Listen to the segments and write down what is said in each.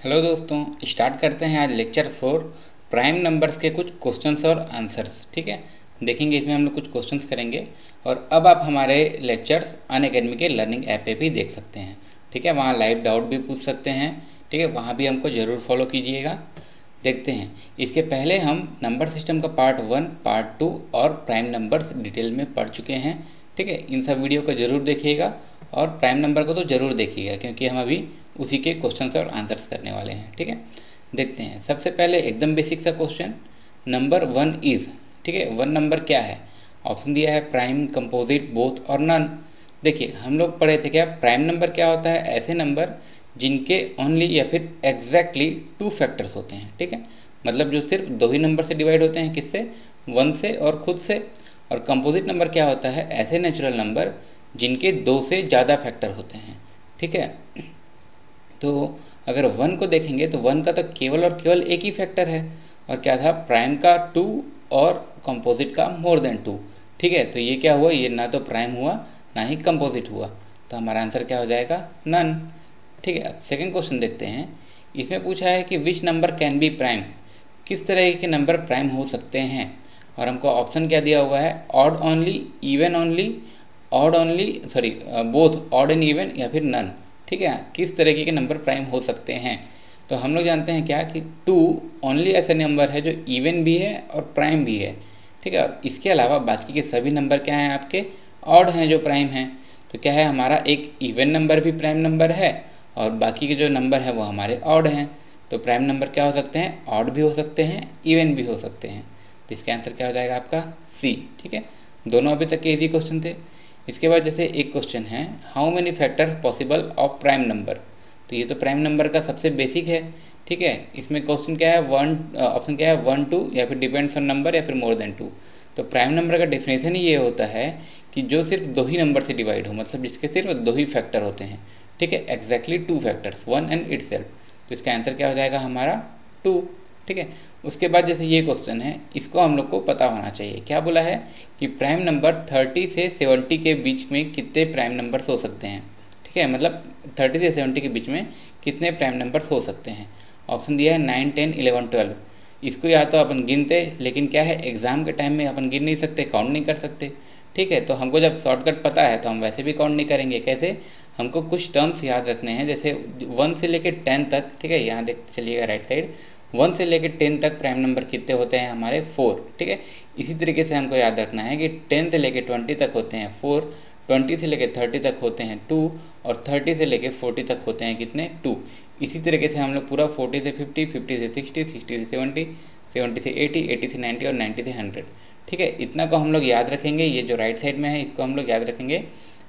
Hello दोस्तों, start करते हैं आज लेक्चर फोर, प्राइम नंबर्स के कुछ क्वेश्चंस और आंसर्स ठीक है? देखेंगे, इसमें हम लोग कुछ क्वेश्चंस करेंगे और अब आप हमारे लेक्चर्स अन अकेडमी के लर्निंग ऐप पे भी देख सकते हैं, ठीक है? वहाँ लाइव डाउट भी पूछ सकते हैं, ठीक है? वहाँ भी हमको ज़रूर फॉलो कीजिएगा। देखते हैं, इसके पहले हम नंबर सिस्टम का पार्ट वन पार्ट टू और प्राइम नंबर्स डिटेल में पढ़ चुके हैं, ठीक है? इन सब वीडियो को ज़रूर देखिएगा और प्राइम नंबर को तो ज़रूर देखिएगा, क्योंकि हम अभी उसी के क्वेश्चंस और आंसर्स करने वाले हैं, ठीक है? देखते हैं। सबसे पहले एकदम बेसिक सा क्वेश्चन नंबर वन इज़ ठीक है? वन नंबर क्या है? ऑप्शन दिया है प्राइम कंपोजिट बोथ और नन देखिए, हम लोग पढ़े थे क्या? प्राइम नंबर क्या होता है? ऐसे नंबर जिनके ओनली या फिर एग्जैक्टली टू फैक्टर्स होते हैं, ठीक है? मतलब जो सिर्फ़ दो ही नंबर से डिवाइड होते हैं, किससे? वन से और खुद से। और कंपोजिट नंबर क्या होता है? ऐसे नेचुरल नंबर जिनके दो से ज़्यादा फैक्टर होते हैं, ठीक है? तो अगर वन को देखेंगे तो वन का तो केवल और केवल एक ही फैक्टर है। और क्या था? प्राइम का टू और कंपोजिट का मोर देन टू ठीक है? तो ये क्या हुआ? ये ना तो प्राइम हुआ, ना ही कंपोजिट हुआ। तो हमारा आंसर क्या हो जाएगा? नन ठीक है? अब सेकेंड क्वेश्चन देखते हैं। इसमें पूछा है कि which number can be prime किस तरह के नंबर प्राइम हो सकते हैं? और हमको ऑप्शन क्या दिया हुआ है? Odd only even only odd only sorry both odd and even या फिर नन ठीक है? किस तरीके के नंबर प्राइम हो सकते हैं? तो हम लोग जानते हैं क्या कि टू ओनली ऐसा नंबर है जो इवन भी है और प्राइम भी है, ठीक है? इसके अलावा बाकी के सभी नंबर क्या हैं आपके? ऑड हैं जो प्राइम हैं। तो क्या है? हमारा एक इवन नंबर भी प्राइम नंबर है और बाकी के जो नंबर है वो हमारे ऑड हैं। तो प्राइम नंबर क्या हो सकते हैं? ऑड भी हो सकते हैं इवन भी हो सकते हैं। तो इसका आंसर क्या हो जाएगा आपका? सी ठीक है? दोनों अभी तक के इजी क्वेश्चन थे। इसके बाद जैसे एक क्वेश्चन है how many factors possible of prime number तो ये तो प्राइम नंबर का सबसे बेसिक है, ठीक है? इसमें क्वेश्चन क्या है? वन ऑप्शन क्या है? वन टू या फिर डिपेंड्स ऑन नंबर या फिर मोर देन टू तो प्राइम नंबर का डेफिनेशन ये होता है कि जो सिर्फ़ दो ही नंबर से डिवाइड हो मतलब जिसके सिर्फ़ दो ही फैक्टर होते हैं, ठीक है? Exactly two factors one and it तो इसका आंसर क्या हो जाएगा हमारा? टू ठीक है? उसके बाद जैसे ये क्वेश्चन है, इसको हम लोग को पता होना चाहिए। क्या बोला है? कि प्राइम नंबर थर्टी से सेवेंटी के बीच में कितने प्राइम नंबर्स हो सकते हैं? ठीक है मतलब थर्टी से सेवेंटी के बीच में कितने प्राइम नंबर्स हो सकते हैं? ऑप्शन दिया है नाइन टेन इलेवन ट्वेल्व इसको या तो अपन गिनते, लेकिन क्या है एग्ज़ाम के टाइम में अपन गिन नहीं सकते काउंट नहीं कर सकते। ठीक है तो हमको जब शॉर्टकट पता है तो हम वैसे भी काउंट नहीं करेंगे। कैसे? हमको कुछ टर्म्स याद रखने हैं, जैसे वन से लेकर टेन तक। ठीक है, यहाँ देख, चलिएगा राइट साइड वन से लेकर टेन तक प्राइम नंबर कितने होते हैं हमारे? फोर, ठीक है? इसी तरीके से हमको याद रखना है कि टेन से लेकर ट्वेंटी तक होते हैं फोर, ट्वेंटी से लेकर थर्टी तक होते हैं टू, और थर्टी से लेकर फोर्टी तक होते हैं कितने? टू। इसी तरीके से हम लोग पूरा फोर्टी से फिफ्टी फिफ्टी से सिक्सटी सिक्सटी से सेवेंटी सेवेंटी से एटी एटी से नाइन्टी और नाइन्टी से हंड्रेड। ठीक है? इतना को हम लोग याद रखेंगे। ये जो राइट साइड में है, इसको हम लोग याद रखेंगे।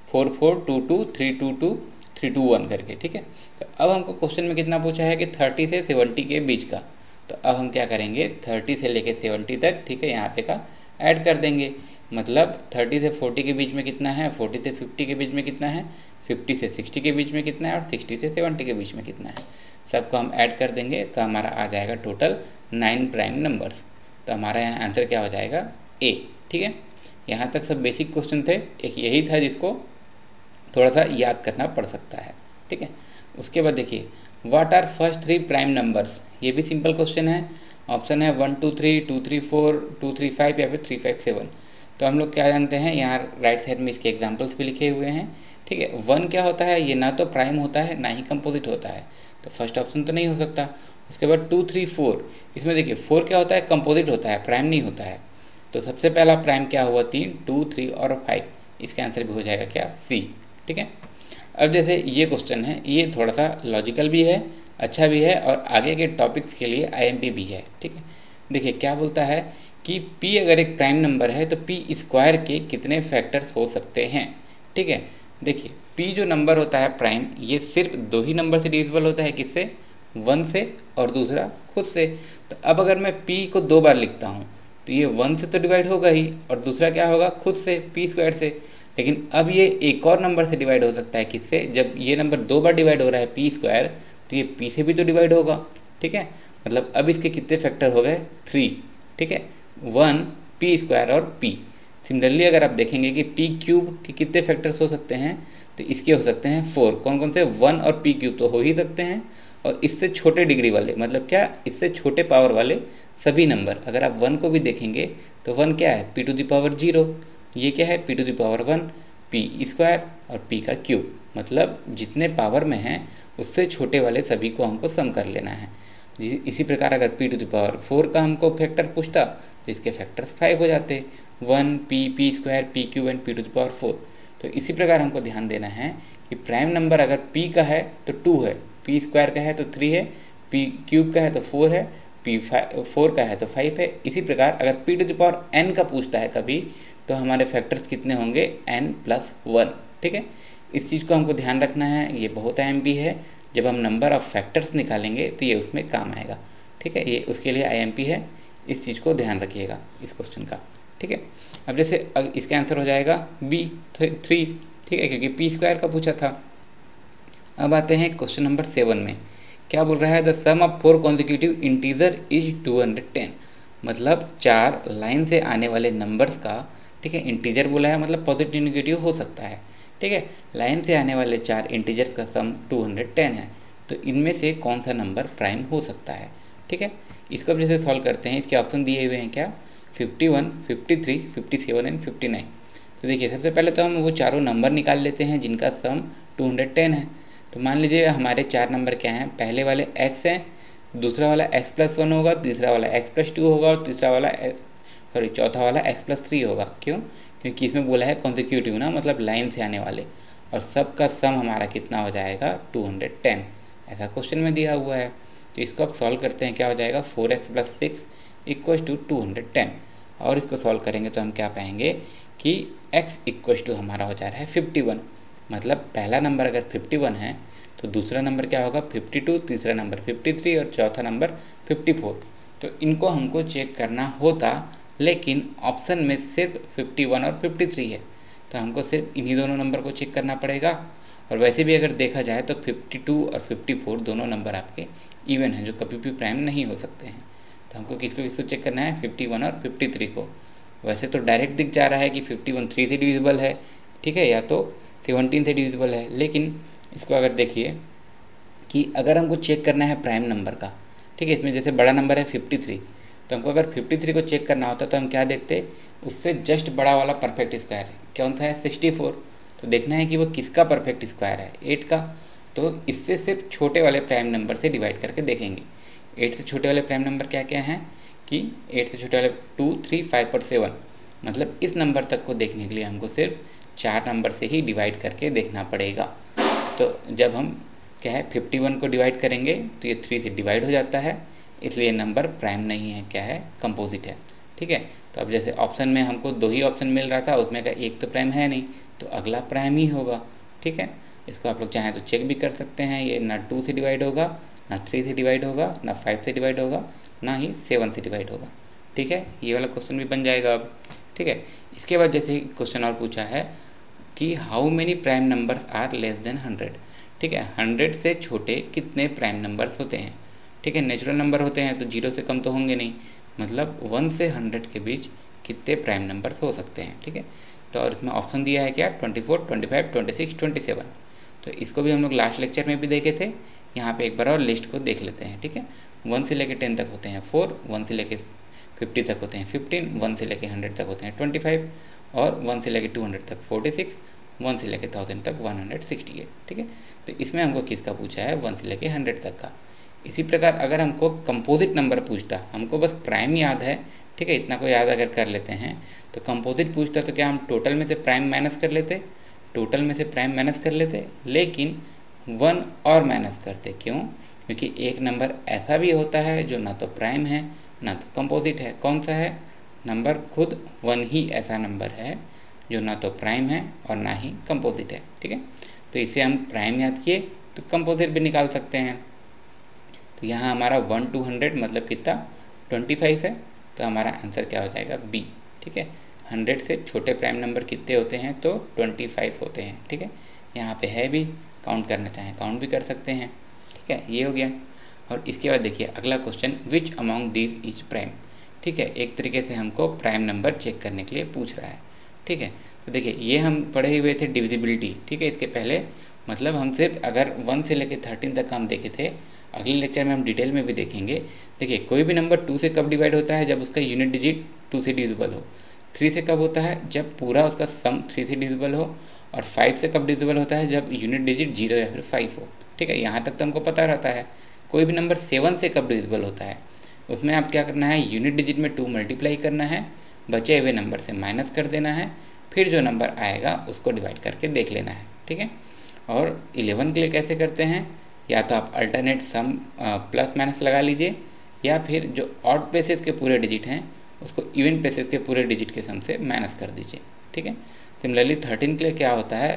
Four four, two two, three, two two three two one करके, ठीक है? तो अब हमको क्वेश्चन में कितना पूछा है कि थर्टी से सेवेंटी के बीच का? तो अब हम क्या करेंगे? थर्टी से लेके सेवेंटी तक, ठीक है, यहाँ पे का ऐड कर देंगे। मतलब थर्टी से फोर्टी के बीच में कितना है? फोर्टी से फिफ्टी के बीच में कितना है? फिफ्टी से सिक्सटी के बीच में कितना है? और सिक्सटी से सेवेंटी के बीच में कितना है? सबको हम ऐड कर देंगे तो हमारा आ जाएगा टोटल नाइन प्राइम नंबर्स तो हमारा यहाँ आंसर क्या हो जाएगा? ए ठीक है? यहाँ तक सब बेसिक क्वेश्चन थे। एक यही था जिसको थोड़ा सा याद करना पड़ सकता है, ठीक है? उसके बाद देखिए what are first three prime numbers ये भी सिंपल क्वेश्चन है। ऑप्शन है one two three two three four two three five या फिर थ्री फाइव सेवन तो हम लोग क्या जानते हैं, यहाँ राइट साइड में इसके एग्जाम्पल्स भी लिखे हुए हैं, ठीक है? वन क्या होता है? ये ना तो प्राइम होता है, ना ही कंपोजिट होता है। तो फ़र्स्ट ऑप्शन तो नहीं हो सकता। उसके बाद टू थ्री फोर इसमें देखिए फोर क्या होता है? कंपोजिट होता है प्राइम नहीं होता है। तो सबसे पहला प्राइम क्या हुआ? तीन टू थ्री और फाइव इसका आंसर भी हो जाएगा क्या? सी ठीक है? अब जैसे ये क्वेश्चन है, ये थोड़ा सा लॉजिकल भी है अच्छा भी है और आगे के टॉपिक्स के लिए आईएमपी भी है, ठीक है? देखिए, क्या बोलता है कि p अगर एक प्राइम नंबर है तो p स्क्वायर के कितने फैक्टर्स हो सकते हैं, ठीक है? देखिए, p जो नंबर होता है प्राइम ये सिर्फ़ दो ही नंबर से डिविजिबल होता है किससे? वन से और दूसरा खुद से। तो अब अगर मैं p को दो बार लिखता हूँ तो ये वन से तो डिवाइड होगा ही और दूसरा क्या होगा? खुद से पी स्क्वायर से। लेकिन अब ये एक और नंबर से डिवाइड हो सकता है किससे? जब ये नंबर दो बार डिवाइड हो रहा है पी स्क्वायर तो ये पी से भी तो डिवाइड होगा, ठीक है? मतलब अब इसके कितने फैक्टर हो गए? थ्री ठीक है? वन पी स्क्वायर और पी सिमिलरली अगर आप देखेंगे कि पी क्यूब के कितने फैक्टर्स हो सकते हैं तो इसके हो सकते हैं फोर कौन कौन से? वन और पी क्यूब तो हो ही सकते हैं। और इससे छोटे डिग्री वाले मतलब क्या? इससे छोटे पावर वाले सभी नंबर अगर आप वन को भी देखेंगे तो वन क्या है? पी टू दावर ज़ीरो ये क्या है? P to the power one p square और पी का क्यूब मतलब जितने पावर में हैं, उससे छोटे वाले सभी को हमको सम कर लेना है। इसी प्रकार अगर p to the power four का हमको फैक्टर पूछता तो इसके फैक्टर्स फाइव हो जाते। One p p square p q and p to the power four तो इसी प्रकार हमको ध्यान देना है कि प्राइम नंबर अगर पी का है तो टू है। पी स्क्वायर का है तो थ्री है। पी क्यूब का है तो फोर है। पी फाइव फोर का है तो फाइव है। इसी प्रकार अगर p to the power n का पूछता है कभी तो हमारे फैक्टर्स कितने होंगे? एन प्लस वन ठीक है? इस चीज़ को हमको ध्यान रखना है। ये बहुत अहम भी है। जब हम नंबर ऑफ़ फैक्टर्स निकालेंगे तो ये उसमें काम आएगा, ठीक है? ये उसके लिए आईएमपी है। इस चीज़ को ध्यान रखिएगा, इस क्वेश्चन का, ठीक है? अब जैसे अब इसका आंसर हो जाएगा बी थ्री ठीक है? क्योंकि पी स्क्वायर का पूछा था। अब आते हैं क्वेश्चन नंबर सेवन में। क्या बोल रहा है? The sum of four consecutive integer is two hundred ten मतलब चार लाइन से आने वाले नंबर्स का ठीक है इंटीजर बोला है मतलब पॉजिटिव निगेटिव हो सकता है। ठीक है लाइन से आने वाले चार इंटीजर्स का सम 210 है। तो इनमें से कौन सा नंबर प्राइम हो सकता है? ठीक है इसको अब जैसे सॉल्व करते हैं इसके ऑप्शन दिए हुए हैं क्या? 51, 53, 57 एंड 59 तो देखिए सबसे पहले तो हम वो चारों नंबर निकाल लेते हैं जिनका सम 210 है। तो मान लीजिए हमारे चार नंबर क्या हैं? पहले वाले x हैं दूसरा वाला x प्लस वन होगा तीसरा वाला x प्लस टू होगा और तीसरा वाला सॉरी चौथा वाला एक्स प्लस थ्री होगा। क्यों? क्योंकि इसमें बोला है कॉन्जिक्यूटिव ना मतलब लाइन से आने वाले। और सबका सम हमारा कितना हो जाएगा? 210 ऐसा क्वेश्चन में दिया हुआ है। तो इसको अब सॉल्व करते हैं, क्या हो जाएगा? Four x plus six equal to two hundred ten और इसको सॉल्व करेंगे तो हम क्या पाएँगे कि x इक्व टू हमारा हो जा रहा है फिफ्टी वन मतलब पहला नंबर अगर फिफ्टी वन है तो दूसरा नंबर क्या होगा? फिफ्टी टू तीसरा नंबर फिफ्टी थ्री और चौथा नंबर फिफ्टी फोर तो इनको हमको चेक करना होता लेकिन ऑप्शन में सिर्फ़ 51 और 53 है। तो हमको सिर्फ़ इन्हीं दोनों नंबर को चेक करना पड़ेगा। और वैसे भी अगर देखा जाए तो 52 और 54 दोनों नंबर आपके इवन हैं, जो कभी भी प्राइम नहीं हो सकते हैं। तो हमको किसको किसको चेक करना है? 51 और 53 को। वैसे तो डायरेक्ट दिख जा रहा है कि 51 थ्री से डिविजिबल है, ठीक है? या तो 17 से डिविजिबल है। लेकिन इसको अगर देखिए कि अगर हमको चेक करना है प्राइम नंबर का, ठीक है? इसमें जैसे बड़ा नंबर है 53 तो हमको अगर 53 को चेक करना होता तो हम क्या देखते? उससे जस्ट बड़ा वाला परफेक्ट स्क्वायर है। कौन सा है? 64 तो देखना है कि वो किसका परफेक्ट स्क्वायर है? एट का। तो इससे सिर्फ़ छोटे वाले प्राइम नंबर से डिवाइड करके देखेंगे। एट से छोटे वाले प्राइम नंबर क्या क्या हैं? कि एट से छोटे वाले टू थ्री फाइव और सेवन मतलब इस नंबर तक को देखने के लिए हमको सिर्फ़ चार नंबर से ही डिवाइड करके देखना पड़ेगा। तो जब हम क्या है? फिफ्टी वन को डिवाइड करेंगे तो ये थ्री से डिवाइड हो जाता है। इसलिए नंबर प्राइम नहीं है, क्या है? कंपोजिट है। ठीक है? तो अब जैसे ऑप्शन में हमको दो ही ऑप्शन मिल रहा था, उसमें का एक तो प्राइम है नहीं तो अगला प्राइम ही होगा। ठीक है? इसको आप लोग चाहें तो चेक भी कर सकते हैं, ये ना टू से डिवाइड होगा, ना थ्री से डिवाइड होगा, ना फाइव से डिवाइड होगा, ना ही सेवन से डिवाइड होगा। ठीक है? ये वाला क्वेश्चन भी बन जाएगा अब। ठीक है? इसके बाद जैसे क्वेश्चन और पूछा है कि how many prime numbers are less than hundred ठीक है? हंड्रेड से छोटे कितने प्राइम नंबर्स होते हैं? ठीक है नेचुरल नंबर होते हैं तो ज़ीरो से कम तो होंगे नहीं। मतलब वन से हंड्रेड के बीच कितने प्राइम नंबर्स हो सकते हैं, ठीक है? तो और इसमें ऑप्शन दिया है क्या? Twenty four twenty five twenty six twenty seven तो इसको भी हम लोग लास्ट लेक्चर में भी देखे थे। यहाँ पे एक बार और लिस्ट को देख लेते हैं, ठीक है? वन से लेके टेन तक होते हैं फोर वन से लेके फिफ्टी तक होते हैं फिफ्टीन वन से लेके हंड्रेड तक होते हैं ट्वेंटी फाइव और वन से लेके टू हंड्रेड तक फोर्टी सिक्स वन से लेके थाउज़ेंड तक वन हंड्रेड सिक्सटी एट ठीक है? तो इसमें हमको किसका पूछा है? वन से लेके हंड्रेड तक का। इसी प्रकार अगर हमको कंपोजिट नंबर पूछता, हमको बस प्राइम याद है, ठीक है, इतना को याद अगर कर लेते हैं तो कंपोजिट पूछता तो क्या हम टोटल में से प्राइम माइनस कर लेते? टोटल में से प्राइम माइनस कर लेते, लेकिन वन और माइनस करते, क्यों? क्योंकि एक नंबर ऐसा भी होता है जो ना तो प्राइम है, ना तो कंपोजिट है। कौन सा है? नंबर खुद वन ही ऐसा नंबर है जो ना तो प्राइम है और ना ही कंपोजिट है, ठीक है? तो इसे हम प्राइम याद किए तो कंपोजिट भी निकाल सकते हैं। तो यहाँ हमारा वन टू हंड्रेड मतलब कितना? ट्वेंटी फाइव है। तो हमारा आंसर क्या हो जाएगा? बी ठीक है? हंड्रेड से छोटे प्राइम नंबर कितने होते हैं? तो ट्वेंटी फाइव होते हैं, ठीक है? यहाँ पे है भी काउंट करना चाहें काउंट भी कर सकते हैं, ठीक है? ये हो गया। और इसके बाद देखिए, अगला question which among these is prime ठीक है? एक तरीके से हमको प्राइम नंबर चेक करने के लिए पूछ रहा है, ठीक है? तो देखिए, ये हम पढ़े हुए थे डिविजिबिलिटी ठीक है? इसके पहले मतलब हम सिर्फ़ अगर वन से लेकर थर्टीन तक हम देखे थे अगले लेक्चर में हम डिटेल में भी देखेंगे। देखिए, कोई भी नंबर टू से कब डिवाइड होता है? जब उसका यूनिट डिजिट टू से डिजिबल हो। थ्री से कब होता है? जब पूरा उसका सम थ्री से डिजिबल हो और फाइव से कब डिजिबल होता है? जब यूनिट डिजिट ज़ीरो या फिर फाइव हो। ठीक है, यहाँ तक तो हमको पता रहता है। कोई भी नंबर सेवन से कब डिजिबल होता है, उसमें आप क्या करना है? यूनिट डिजिट में टू मल्टीप्लाई करना है, बचे हुए नंबर से माइनस कर देना है, फिर जो नंबर आएगा उसको डिवाइड करके देख लेना है। ठीक है? और इलेवन के लिए कैसे करते हैं? या तो आप अल्टरनेट सम प्लस माइनस लगा लीजिए, या फिर जो ऑड प्लेसेस के पूरे डिजिट हैं, उसको इवन प्लेसेस के पूरे डिजिट के सम से माइनस कर दीजिए, ठीक है? सिमिलरली थर्टीन के लिए क्या होता है?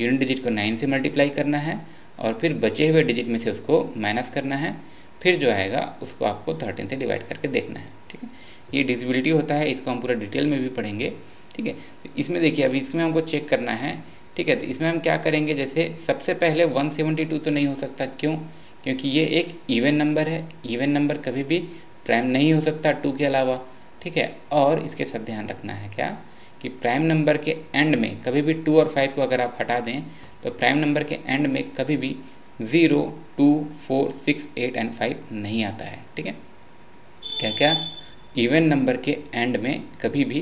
यूनिट डिजिट को नाइन से मल्टीप्लाई करना है, और फिर बचे हुए डिजिट में से उसको माइनस करना है, फिर जो आएगा, उसको आपको थर्टीन से डिवाइड करके देखना है, ठीक है? ये डिजिबिलिटी होता है, इसको हम पूरा डिटेल में भी पढ़ेंगे, ठीक है? तो इसमें देखिए, अभी इसमें हमको चेक करना है ठीक है तो इसमें हम क्या करेंगे, जैसे सबसे पहले 172 तो नहीं हो सकता, क्यों? क्योंकि ये एक इवन नंबर है इवन नंबर कभी भी प्राइम नहीं हो सकता टू के अलावा, ठीक है? और इसके साथ ध्यान रखना है क्या? कि प्राइम नंबर के एंड में कभी भी टू और फाइव को अगर आप हटा दें तो प्राइम नंबर के एंड में कभी भी zero two four six eight and five नहीं आता है, ठीक है? क्या क्या इवन नंबर के एंड में कभी भी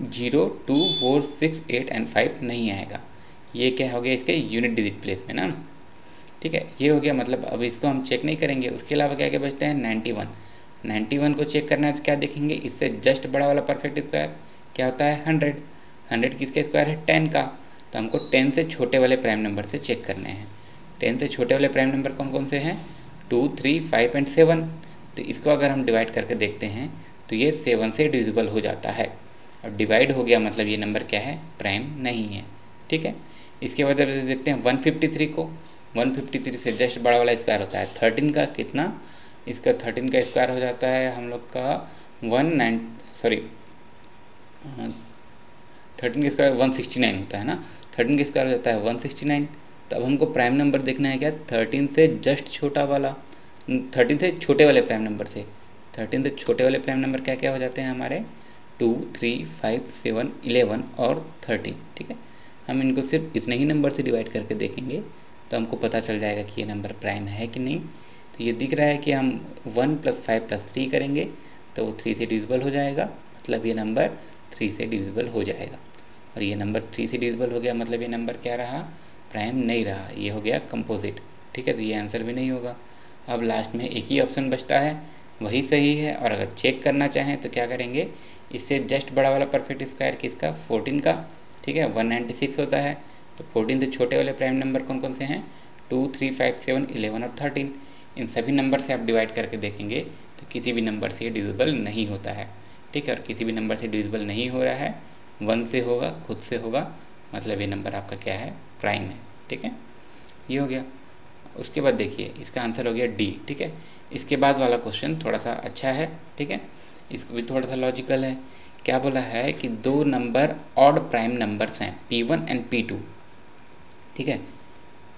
zero two four six eight and five नहीं आएगा। ये क्या हो गया इसके यूनिट डिजिट प्लेस में ना? ठीक है, ये हो गया मतलब अब इसको हम चेक नहीं करेंगे। उसके अलावा क्या क्या बचते हैं? नाइन्टी वन नाइन्टी वन को चेक करना है तो क्या देखेंगे? इससे जस्ट बड़ा वाला परफेक्ट स्क्वायर क्या होता है? हंड्रेड हंड्रेड किसका स्क्वायर है? टेन का। तो हमको टेन से छोटे वाले प्राइम नंबर से चेक करने हैं। टेन से छोटे वाले प्राइम नंबर कौन कौन से हैं? Two three five and seven तो इसको अगर हम डिवाइड करके देखते हैं तो ये सेवन से डिविजिबल हो जाता है। और डिवाइड हो गया मतलब ये नंबर क्या है? प्राइम नहीं है। ठीक है? इसके बाद अब देखते हैं 153 को 153 से जस्ट बड़ा वाला स्क्वायर होता है। 13 का कितना? इसका 13 का स्क्वायर हो जाता है हम लोग का वन नाइन सॉरी थर्टीन का स्क्वायर वन सिक्सटी नाइन होता है ना? थर्टीन का स्क्वायर हो जाता है वन सिक्सटी नाइन तो अब हमको प्राइम नंबर देखना है क्या? थर्टीन से जस्ट छोटा वाला थर्टीन से छोटे वाले प्राइम नंबर से। थर्टीन से छोटे वाले प्राइम नंबर क्या क्या हो जाते हैं हमारे? Two, three, five, seven, eleven और थर्टीन ठीक है? हम इनको सिर्फ़ इतने ही नंबर से डिवाइड करके देखेंगे तो हमको पता चल जाएगा कि ये नंबर प्राइम है कि नहीं। तो ये दिख रहा है कि हम one plus five plus three करेंगे तो वो थ्री से डिविजिबल हो जाएगा मतलब ये नंबर थ्री से डिविजिबल हो जाएगा। और ये नंबर थ्री से डिविजिबल हो गया मतलब ये नंबर क्या रहा? प्राइम नहीं रहा, ये हो गया कंपोजिट, ठीक है? तो ये आंसर भी नहीं होगा। अब लास्ट में एक ही ऑप्शन बचता है, वही सही है, और अगर चेक करना चाहें तो क्या करेंगे? इससे जस्ट बड़ा वाला परफेक्ट स्क्वायर किसका फोर्टीन का, ठीक है? वन नाइन्टी सिक्स होता है। तो फोर्टीन से छोटे वाले प्राइम नंबर कौन कौन से हैं? Two three five seven eleven और थर्टीन इन सभी नंबर से आप डिवाइड करके देखेंगे तो किसी भी नंबर से डिविजिबल नहीं होता है। ठीक है? और किसी भी नंबर से डिविजिबल नहीं हो रहा है। वन से होगा, खुद से होगा। मतलब ये नंबर आपका क्या है? प्राइम है। ठीक है? ये हो गया। उसके बाद देखिए, इसका आंसर हो गया डी ठीक है? इसके बाद वाला क्वेश्चन थोड़ा सा अच्छा है। ठीक है? इसको भी थोड़ा सा लॉजिकल है। क्या बोला है कि दो नंबर ऑड प्राइम नंबर्स हैं p one and p two ठीक है?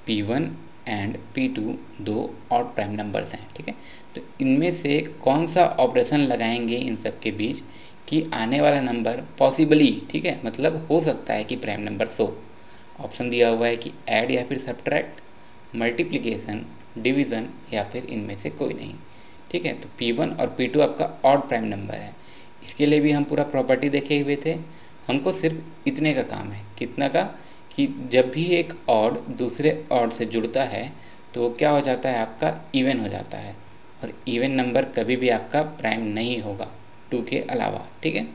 P one and p two दो ऑड प्राइम नंबर्स हैं, ठीक है? तो इनमें से कौन सा ऑपरेशन लगाएँगे इन सब के बीच कि आने वाला नंबर पॉसिबली ठीक है? मतलब हो सकता है कि प्राइम नंबर सो ऑप्शन दिया हुआ है कि ऐड या फिर सब्ट्रैक्ट मल्टीप्लिकेशन डिवीज़न या फिर इनमें से कोई नहीं। ठीक है? तो P1 और P2 आपका ऑड प्राइम नंबर है। इसके लिए भी हम पूरा प्रॉपर्टी देखे हुए थे। हमको सिर्फ़ इतने का काम है। कितना का? कि जब भी एक ऑड दूसरे ऑड से जुड़ता है तो क्या हो जाता है? आपका इवन हो जाता है। और इवन नंबर कभी भी आपका प्राइम नहीं होगा। टू के अलावा, ठीक है?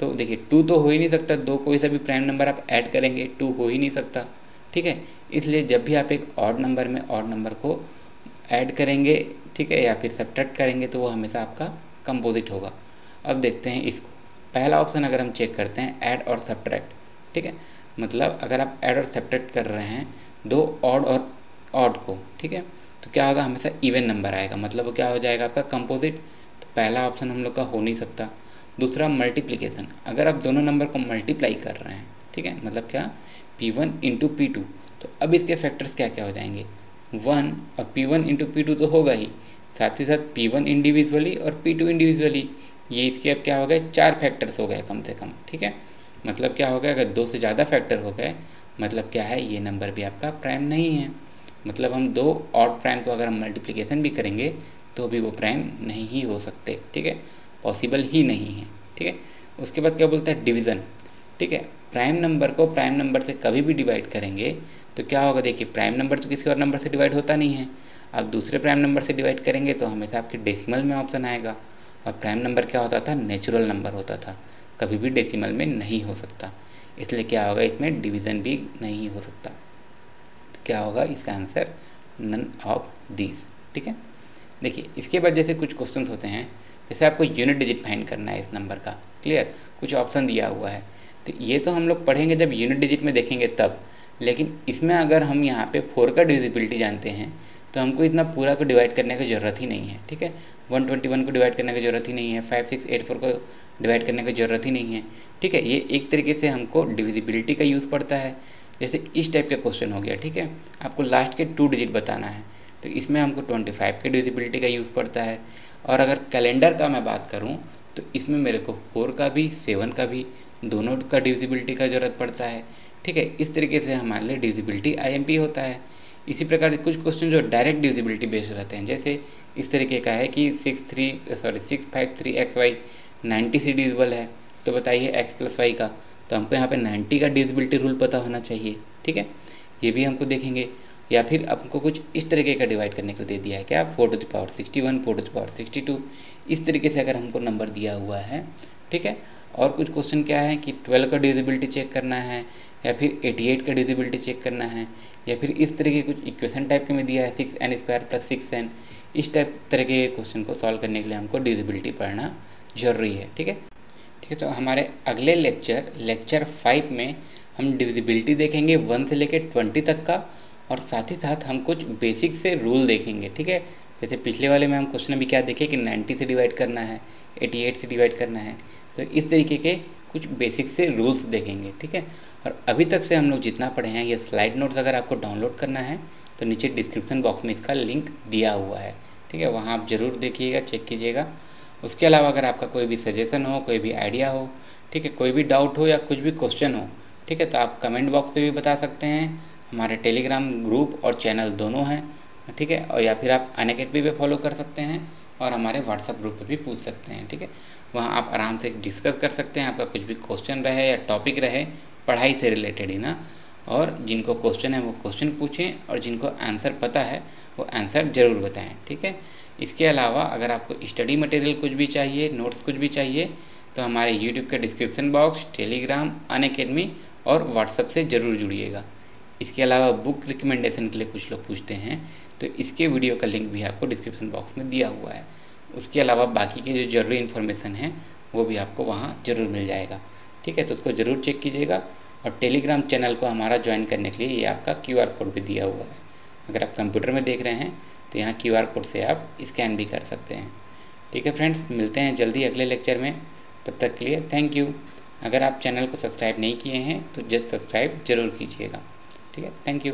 तो देखिए टू तो हो ही नहीं सकता। दो कोई सा भी प्राइम नंबर आप ऐड करेंगे टू हो ही नहीं सकता। ठीक है? इसलिए जब भी आप एक ऑड नंबर में ऑड नंबर को ऐड करेंगे ठीक है, या फिर सब्ट्रैक्ट करेंगे तो वो हमेशा आपका कंपोजिट होगा। अब देखते हैं इसको। पहला ऑप्शन अगर हम चेक करते हैं ऐड और सब्ट्रैक्ट ठीक है? मतलब अगर आप ऐड और सब्ट्रैक्ट कर रहे हैं, दो ऑड और ऑड को, ठीक है? तो क्या होगा? हमेशा इवन नंबर आएगा। मतलब वो क्या हो जाएगा आपका कंपोजिट तो पहला ऑप्शन हम लोग का हो नहीं सकता। दूसरा मल्टीप्लीकेशन अगर आप दोनों नंबर को मल्टीप्लाई कर रहे हैं, ठीक है? मतलब क्या? P one into p two तो अब इसके फैक्टर्स क्या क्या हो जाएँगे? वन और p one into p two तो होगा ही। साथ ही साथ पी वन इंडिविजुअली और पी टू इंडिविजुअली ये इसके अब क्या हो गए? चार फैक्टर्स हो गए कम से कम, ठीक है? मतलब क्या हो गया अगर दो से ज़्यादा फैक्टर हो गए मतलब क्या है? ये नंबर भी आपका प्राइम नहीं है। मतलब हम दो ऑड प्राइम को अगर हम मल्टीप्लिकेशन भी करेंगे तो भी वो प्राइम नहीं ही हो सकते, ठीक है? पॉसिबल ही नहीं है, ठीक है? उसके बाद क्या बोलता है? डिवीज़न ठीक है? प्राइम नंबर को प्राइम नंबर से कभी भी डिवाइड करेंगे तो क्या होगा? देखिए प्राइम नंबर तो किसी और नंबर से डिवाइड होता नहीं है। आप दूसरे प्राइम नंबर से डिवाइड करेंगे तो हमेशा आपके डेसिमल में ऑप्शन आएगा। और प्राइम नंबर क्या होता था? नेचुरल नंबर होता था। कभी भी डेसिमल में नहीं हो सकता। इसलिए क्या होगा? इसमें डिवीज़न भी नहीं हो सकता। तो क्या होगा? इसका आंसर नन ऑफ़ दीज ठीक है? देखिए, इसके बाद जैसे कुछ क्वेश्चंस होते हैं, जैसे आपको यूनिट डिजिट फाइंड करना है इस नंबर का क्लियर कुछ ऑप्शन दिया हुआ है। तो ये तो हम लोग पढ़ेंगे जब यूनिट डिजिट में देखेंगे तब। लेकिन इसमें अगर हम यहाँ पे फोर का डिविजिबिलिटी जानते हैं तो हमको इतना पूरा को डिवाइड करने की ज़रूरत ही नहीं है, ठीक है? 121 को डिवाइड करने की ज़रूरत ही नहीं है 5684 को डिवाइड करने की ज़रूरत ही नहीं है, ठीक है? ये एक तरीके से हमको डिविजिबिलिटी का यूज़ पड़ता है। जैसे इस टाइप का क्वेश्चन हो गया, ठीक है? आपको लास्ट के टू डिजिट बताना है तो इसमें हमको 25 के डिविजिबिलिटी का यूज़ पड़ता है। और अगर कैलेंडर का मैं बात करूँ तो इसमें मेरे को फोर का भी सेवन का भी, दोनों का डिविजिबिलिटी का ज़रूरत पड़ता है, ठीक है? इस तरीके से हमारे लिए डिविजिबिलिटी आई होता है। इसी प्रकार कुछ क्वेश्चन जो डायरेक्ट डिविजिबिलिटी बेस्ड रहते हैं, जैसे इस तरीके का है कि six three sorry six five three x y ninety से डिविजिबल है तो बताइए एक्स प्लस वाई का। तो हमको यहाँ पे नाइन्टी का डिविजिबिलिटी रूल पता होना चाहिए, ठीक है? ये भी हमको देखेंगे। या फिर आपको कुछ इस तरीके का डिवाइड करने को दे दिया है क्या? Four to the power sixty one four to the power sixty two इस तरीके से अगर हमको नंबर दिया हुआ है, ठीक है? और कुछ क्वेश्चन क्या है कि ट्वेल्व का डिविजिबिलिटी चेक करना है या फिर एटी एट का डिजिबिलिटी चेक करना है, या फिर इस तरह के कुछ इक्वेशन टाइप के में दिया है six n square plus six n इस टाइप तरह के क्वेश्चन को सॉल्व करने के लिए हमको डिजिबिलिटी पढ़ना ज़रूरी है, ठीक है? ठीक है तो हमारे अगले लेक्चर लेक्चर फाइव में हम डिविजिबिलिटी देखेंगे वन से लेकर ट्वेंटी तक का, और साथ ही साथ हम कुछ बेसिक से रूल देखेंगे, ठीक है? जैसे पिछले वाले में हम क्वेश्चन अभी क्या देखे कि 90 से डिवाइड करना है 88 से डिवाइड करना है तो इस तरीके के कुछ बेसिक से रूल्स देखेंगे, ठीक है? और अभी तक से हम लोग जितना पढ़े हैं, ये स्लाइड नोट्स अगर आपको डाउनलोड करना है तो नीचे डिस्क्रिप्शन बॉक्स में इसका लिंक दिया हुआ है, ठीक है? वहाँ आप ज़रूर देखिएगा चेक कीजिएगा। उसके अलावा अगर आपका कोई भी सजेशन हो, कोई भी आइडिया हो, ठीक है? कोई भी डाउट हो या कुछ भी क्वेश्चन हो, ठीक है? तो आप कमेंट बॉक्स पे भी बता सकते हैं। हमारे टेलीग्राम ग्रुप और चैनल दोनों हैं, ठीक है? और या फिर आप अन अकेडमी पे फॉलो कर सकते हैं। और हमारे व्हाट्सअप ग्रुप पे भी पूछ सकते हैं, ठीक है? वहाँ आप आराम से डिस्कस कर सकते हैं, आपका कुछ भी क्वेश्चन रहे या टॉपिक रहे, पढ़ाई से रिलेटेड ही ना? और जिनको क्वेश्चन है वो क्वेश्चन पूछें और जिनको आंसर पता है, वो आंसर ज़रूर बताएँ, ठीक है? इसके अलावा अगर आपको स्टडी मटेरियल कुछ भी चाहिए नोट्स कुछ भी चाहिए तो हमारे यूट्यूब के डिस्क्रिप्शन बॉक्स टेलीग्राम अन और व्हाट्सअप से ज़रूर जुड़िएगा। इसके अलावा बुक रिकमेंडेशन के लिए कुछ लोग पूछते हैं तो इसके वीडियो का लिंक भी आपको डिस्क्रिप्शन बॉक्स में दिया हुआ है। उसके अलावा बाकी के जो ज़रूरी इन्फॉर्मेशन है, वो भी आपको वहाँ ज़रूर मिल जाएगा। ठीक है तो उसको ज़रूर चेक कीजिएगा और टेलीग्राम चैनल को हमारा ज्वाइन करने के लिए ये आपका क्यूआर कोड भी दिया हुआ है। अगर आप कंप्यूटर में देख रहे हैं तो यहाँ क्यू कोड से आप स्कैन भी कर सकते हैं। ठीक है फ्रेंड्स मिलते हैं जल्दी अगले लेक्चर में। तब तक के लिए थैंक यू अगर आप चैनल को सब्सक्राइब नहीं किए हैं तो जस्ट सब्सक्राइब ज़रूर कीजिएगा। ठीक है? Thank you